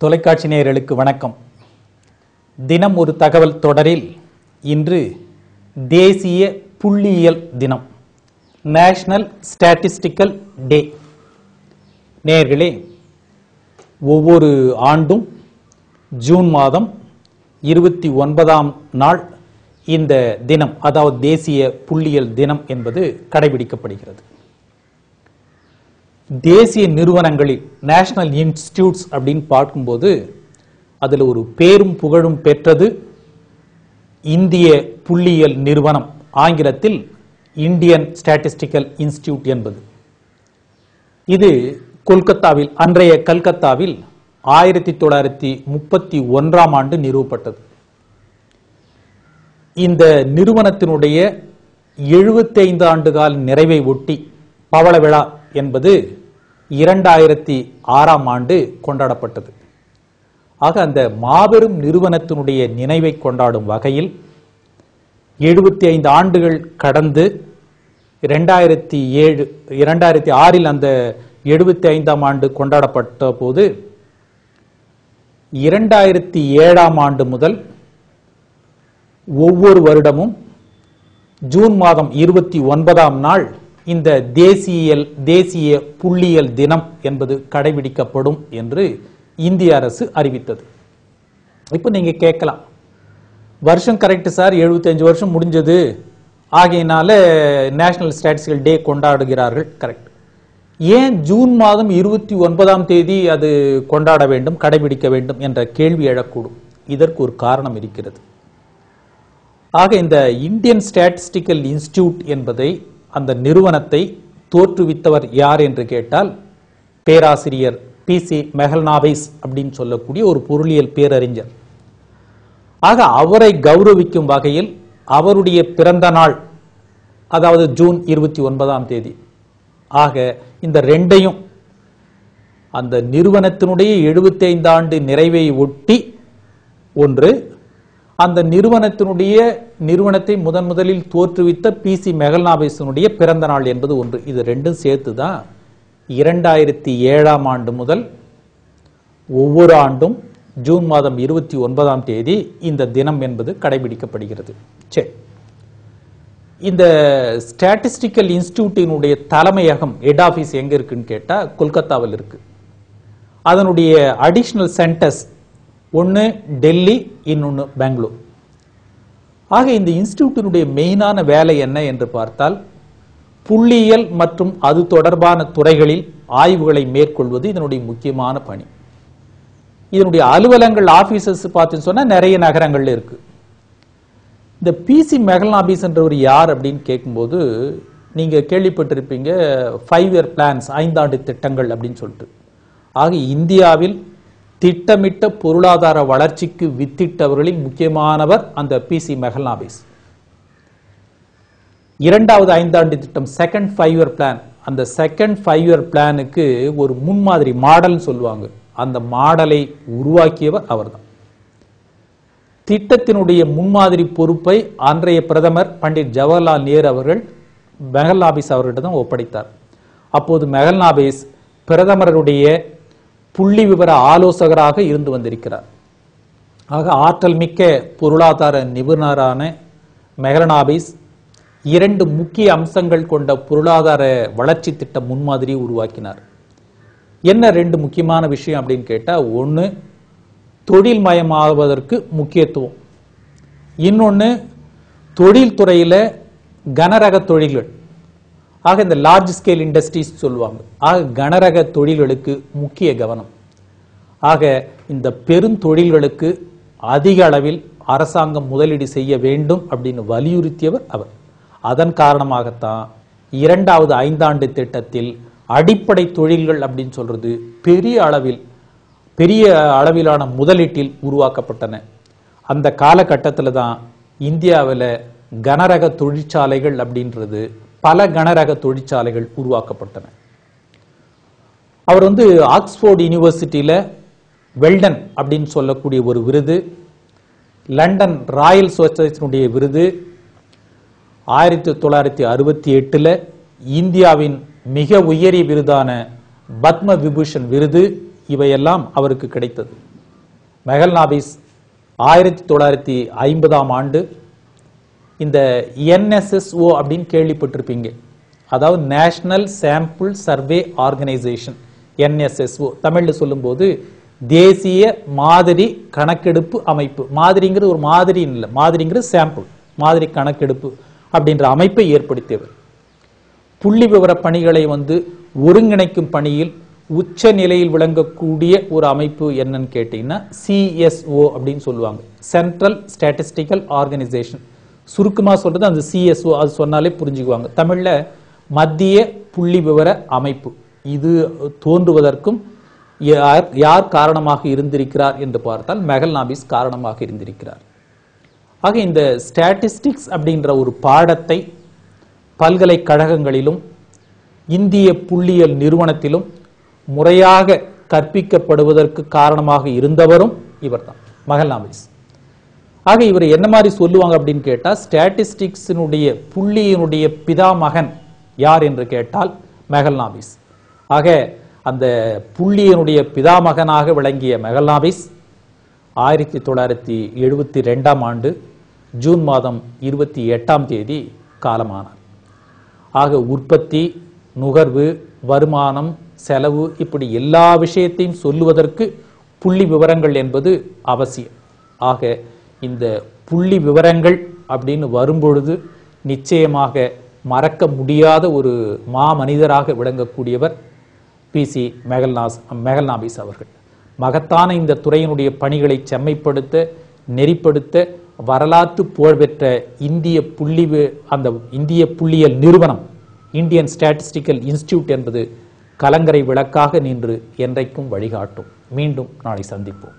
தொலைக்காட்சி நேயர்களுக்கு வணக்கம். தினம் ஒரு தகவல் தொடரில் இன்று தேசிய புள்ளியியல் தினம் நேஷனல் ஸ்டாட்டிஸ்டிக்கல் டே நேயர்களே ஒவ்வொரு ஆண்டும் ஜூன் மாதம் இருபத்தி ஒன்பதாம் நாள் இந்த தினம் அதாவது தேசிய புள்ளியியல் தினம் என்பது கடைபிடிக்கப்படுகிறது. தேசிய நிறுவனங்களில் நேஷனல் இன்ஸ்டியூட்ஸ் அப்படின்னு பார்க்கும்போது அதில் ஒரு பேரும் புகழும் பெற்றது இந்திய புள்ளியியல் நிறுவனம் ஆங்கிலத்தில் இந்தியன் ஸ்டாட்டிஸ்டிக்கல் இன்ஸ்டியூட் என்பது. இது கொல்கத்தாவில் அன்றைய கல்கத்தாவில் ஆயிரத்தி தொள்ளாயிரத்தி முப்பத்தி ஒன்றாம் ஆண்டு நிறுவப்பட்டது. இந்த நிறுவனத்தினுடைய 75 ஆண்டு கால நிறைவை ஒட்டி பவள விழா என்பது இரண்டாயிரத்தி ஆறாம் ஆண்டு கொண்டாடப்பட்டது. ஆக அந்த மாபெரும் நிறுவனத்தினுடைய நினைவை கொண்டாடும் வகையில் 75 ஐந்து ஆண்டுகள் கடந்து இரண்டாயிரத்தி ஏழு இரண்டாயிரத்தி ஆறில் அந்த எழுபத்தி ஐந்தாம் ஆண்டு கொண்டாடப்பட்ட போது இரண்டாயிரத்தி ஏழாம் ஆண்டு முதல் ஒவ்வொரு வருடமும் ஜூன் மாதம் இருபத்தி ஒன்பதாம் நாள் இந்த தேசியல் தேசிய புள்ளியியல் தினம் என்பது கடைபிடிக்கப்படும் என்று இந்திய அரசு அறிவித்தது. இப்போ நீங்க கேட்கலாம். வருஷம் கரெக்ட் சார் 75 வருஷம் முடிஞ்சது. ஆகையினால நேஷனல் ஸ்டாட்டிஸ்டிக்கல் டே கொண்டாடுகிறார்கள் கரெக்ட் ஏன் ஜூன் மாதம் இருபத்தி ஒன்பதாம் தேதி அது கொண்டாட வேண்டும் கடைபிடிக்க வேண்டும் என்ற கேள்வி எழக்கூடும்? இதற்கு ஒரு காரணம் இருக்கிறது. ஆக இந்த இந்தியன் ஸ்டாட்டிஸ்டிக்கல் இன்ஸ்டியூட் என்பதை அந்த நிறுவனத்தை தோற்றுவித்தவர் யார் என்று கேட்டால் பேராசிரியர் பி சி மெஹல்நாபைஸ் அப்படின்னு சொல்லக்கூடிய ஒரு பொருளியல் பேரறிஞர். ஆக அவரை கௌரவிக்கும் வகையில் அவருடைய பிறந்த நாள் அதாவது ஜூன் இருபத்தி ஒன்பதாம் தேதி. ஆக இந்த ரெண்டையும் அந்த நிறுவனத்தினுடைய 75 ஆண்டு நிறைவை ஒட்டி ஒன்று அந்த நிறுவனத்தினுடைய நிறுவனத்தை முதன் முதலில் தோற்றுவித்த பி சி மெகல்நாபேசனுடைய பிறந்த நாள் என்பது ஒன்று. இது ரெண்டும் சேர்த்து தான் இரண்டாயிரத்தி ஏழாம் ஆண்டு முதல் ஒவ்வொரு ஆண்டும் ஜூன் மாதம் இருபத்தி ஒன்பதாம் தேதி இந்த தினம் என்பது கடைபிடிக்கப்படுகிறது. சரி இந்த ஸ்டாட்டிஸ்டிக்கல் இன்ஸ்டியூட்டினுடைய தலைமையகம் ஹெட் ஆஃபீஸ் எங்கே இருக்குன்னு கேட்டால் கொல்கத்தாவில் இருக்கு. அதனுடைய அடிஷ்னல் சென்டர்ஸ் ஒன்று டெல்லி இன்னொன்று பெங்களூர். ஆக இந்த இன்ஸ்டிடியூட்டினுடைய மெயினான வேலை என்ன என்று பார்த்தால் புள்ளியியல் மற்றும் அது தொடர்பான துறைகளில் ஆய்வுகளை மேற்கொள்வது இதனுடைய முக்கியமான பணி. இதனுடைய அலுவலங்கள் ஆபீசஸ் பார்த்துன்னு சொன்னால் நிறைய நகரங்கள்ல இருக்கு. இந்த பிசி மெகல்நாபீஸ் என்றவர் யார் அப்படின்னு கேட்கும்போது நீங்க கேள்விப்பட்டிருப்பீங்க ஃபைவ் இயர் பிளான்ஸ் ஐந்தாண்டு திட்டங்கள் அப்படின்னு சொல்லிட்டு. ஆக இந்தியாவில் திட்டமிட்ட பொருளாதார வளர்ச்சிக்கு வித்திட்டவர்களில் முக்கியமானவர் அந்த பிசி மெகல்நாபீஸ் இரண்டாவது ஐந்தாண்டு திட்டம் செகண்ட் ஃபைவ் இயர் பிளான் அந்த செகண்ட் ஃபைவ் இயர் பிளானுக்கு ஒரு முன்மாதிரி மாடல்னு சொல்லுவாங்க. அந்த மாடலை உருவாக்கியவர் அவர்தான். திட்டத்தினுடைய முன்மாதிரி பொறுப்பை அன்றைய பிரதமர் பண்டிட் ஜவஹர்லால் நேரு அவர்கள் மெகல்நாபிஸ் அவர்களிடம் ஒப்படைத்தார். அப்போது மெகல்நாபிஸ் பிரதமருடைய புள்ளி விவர ஆலோசகராக இருந்து வந்திருக்கிறார். ஆக ஆற்றல் மிக்க பொருளாதார நிபுணரான மெகரனாபிஸ் இரண்டு முக்கிய அம்சங்கள் கொண்ட பொருளாதார வளர்ச்சி திட்ட முன்மாதிரியை உருவாக்கினார். என்ன ரெண்டு முக்கியமான விஷயம் அப்படின்னு கேட்டால் ஒன்று தொழில் மயமாவதற்கு முக்கியத்துவம். இன்னொன்று தொழில் துறையில் கனரக தொழில்கள் ஆக இந்த லார்ஜ் ஸ்கேல் இண்டஸ்ட்ரீஸ் சொல்லுவாங்க. ஆக கனரக தொழில்களுக்கு முக்கிய கவனம். ஆக இந்த பெருந்தொழில்களுக்கு அதிக அளவில் அரசாங்கம் முதலீடு செய்ய வேண்டும் அப்படின்னு வலியுறுத்தியவர் அவர். அதன் காரணமாகத்தான் இரண்டாவது ஐந்தாண்டு திட்டத்தில் அடிப்படை தொழில்கள் அப்படின்னு சொல்றது பெரிய அளவில் பெரிய அளவிலான முதலீட்டில் உருவாக்கப்பட்டன. அந்த காலகட்டத்தில் தான் இந்தியாவில் கனரக தொழிற்சாலைகள் அப்படின்றது பல கனரக தொழிற்சாலைகள் உருவாக்கப்பட்டன. அவர் வந்து ஆக்ஸ்போர்டு யூனிவர்சிட்டியில் வெல்டன் அப்படின்னு சொல்லக்கூடிய ஒரு விருது லண்டன் ராயல் சொசைட்டினுடைய விருது ஆயிரத்தி தொள்ளாயிரத்தி அறுபத்தி எட்டில் இந்தியாவின் மிக உயரிய விருதான பத்ம விபூஷன் விருது இவையெல்லாம் அவருக்கு கிடைத்தது. மெகல்நாபிஸ் ஆயிரத்தி தொள்ளாயிரத்தி ஐம்பதாம் ஆண்டு இந்த என்எஸ்எஸ்ஓ அப்படின்னு கேள்விப்பட்டிருப்பீங்க. அதாவது national sample survey organization NSSO தமிழில் சொல்லும்போது தேசிய மாதிரி கணக்கெடுப்பு அமைப்பு. மாதிரிங்கிறது ஒரு மாதிரி இல்லை. மாதிரிங்கிறது சாம்பிள் மாதிரி கணக்கெடுப்பு அப்படின்ற அமைப்பை ஏற்படுத்தியவர். புள்ளி விவர பணிகளை வந்து ஒருங்கிணைக்கும் பணியில் உச்ச நிலையில் விளங்கக்கூடிய ஒரு அமைப்பு என்னன்னு கேட்டீங்கன்னா சிஎஸ்ஓ அப்படின்னு சொல்லுவாங்க. சென்ட்ரல் ஸ்டாட்டிஸ்டிக்கல் ஆர்கனைசேஷன் சுருக்கமாக சொல்றது அந்த சிஎஸ்ஓ அது சொன்னாலே புரிஞ்சுக்குவாங்க. தமிழில் மத்திய புள்ளி விவர அமைப்பு. இது தோன்றுவதற்கும் யார் யார் காரணமாக இருந்திருக்கிறார் என்று பார்த்தால் மெகல் நாபிஸ் காரணமாக இருந்திருக்கிறார். ஆக இந்த ஸ்டாட்டிஸ்டிக்ஸ் அப்படின்ற ஒரு பாடத்தை பல்கலைக்கழகங்களிலும் இந்திய புள்ளியியல் நிறுவனத்திலும் முறையாக கற்பிக்கப்படுவதற்கு காரணமாக இருந்தவரும் இவர்தான் மகள் நாபிஸ் ஆக இவர் என்ன மாதிரி சொல்லுவாங்க அப்படின்னு கேட்டால் ஸ்டாட்டிஸ்டிக்ஸினுடைய புள்ளியினுடைய பிதாமகன் யார் என்று கேட்டால் மெகல்நாபிஸ் ஆக அந்த புள்ளியினுடைய பிதாமகனாக விளங்கிய மெகல்நாபிஸ் ஆயிரத்தி தொள்ளாயிரத்தி எழுபத்தி ரெண்டாம் ஆண்டு ஜூன் மாதம் இருபத்தி எட்டாம் தேதி காலமானார். ஆக உற்பத்தி நுகர்வு வருமானம் செலவு இப்படி எல்லா விஷயத்தையும் சொல்லுவதற்கு புள்ளி விவரங்கள் என்பது அவசியம். ஆக இந்த புள்ளி விவரங்கள் அப்படின்னு வரும்பொழுது நிச்சயமாக மறக்க முடியாத ஒரு மா மனிதராக விளங்கக்கூடியவர் பி சி மெகல்நாஸ் மெகல்நாபிஸ் அவர்கள். மகத்தான இந்த துறையினுடைய பணிகளை செம்மைப்படுத்த நெறிப்படுத்த வரலாற்று புகழ்பெற்ற இந்திய புள்ளி அந்த இந்திய புள்ளியியல் நிறுவனம் இந்தியன் ஸ்டாட்டிஸ்டிக்கல் இன்ஸ்டியூட் என்பது கலங்கரை விளக்காக நின்று என்றைக்கும் வழிகாட்டும். மீண்டும் நாளை சந்திப்போம்.